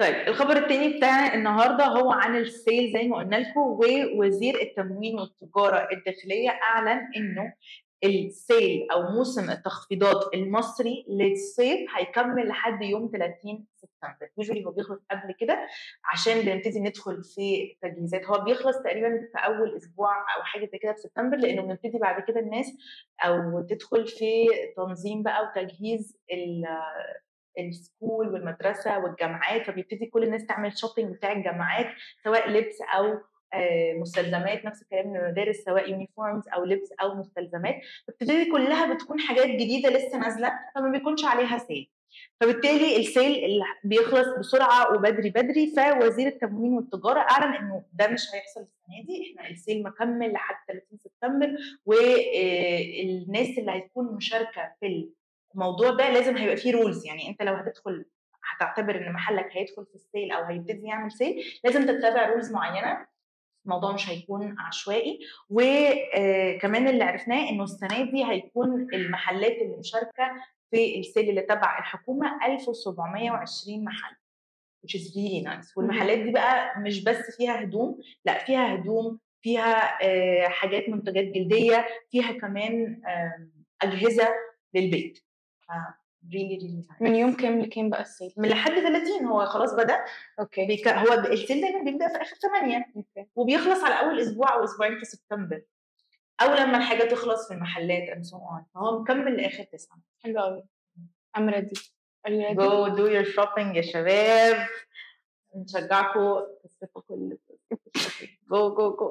طيب الخبر التاني بتاع النهارده هو عن السيل زي ما قلنا لكم ووزير التموين والتجارة الداخلية أعلن إنه السيل أو موسم التخفيضات المصري للصيف هيكمل لحد يوم 30 سبتمبر. يوجولي هو بيخلص قبل كده عشان بنبتدي ندخل في تجهيزات. هو بيخلص تقريبا في أول أسبوع أو حاجة زي كده في سبتمبر لأنه بنبتدي بعد كده الناس أو تدخل في تنظيم بقى وتجهيز ال school والمدرسة والجامعات فبيبتدي كل الناس تعمل shopping بتاع الجامعات سواء لبس أو مستلزمات نفس الكلام من المدارس سواء uniforms أو لبس أو مستلزمات فبتبتدي كلها بتكون حاجات جديدة لسه نازلة فما بيكونش عليها sale فبالتالي ال sale اللي بيخلص بسرعة وبدري بدري فوزير التموين والتجارة أعلن إنه ده مش هيحصل السنة دي إحنا ال sale مكمل لحد 30 سبتمبر والناس اللي هتكون مشاركة في الموضوع ده لازم هيبقى فيه rules يعني انت لو هتدخل هتعتبر إن محلك هيدخل في ال sale أو هيبتدي يعمل sale لازم تتبع rules معينة. الموضوع مش هيكون عشوائي. وكمان اللي عرفناه إنه السنة دي هيكون المحلات اللي مشاركة في ال sale اللي تبع الحكومة 1720 محل which is really nice. والمحلات دي بقى مش بس فيها هدوم لأ فيها هدوم فيها حاجات منتجات جلدية فيها كمان أجهزة للبيت. really really من يوم كام لكام بقى ال sale؟ من لحد 30 هو خلاص بدأ. okay. بيك... هو ال sale دايما بيبدأ في آخر 8 okay. وبيخلص على أول أسبوع أو أسبوعين في سبتمبر. أو لما الحاجة تخلص في المحلات and so on فهو مكمل لآخر 9 حلو قوي you ready؟ go do your shopping يا شباب. نشجعكم. تصرفوا كل جو جو جو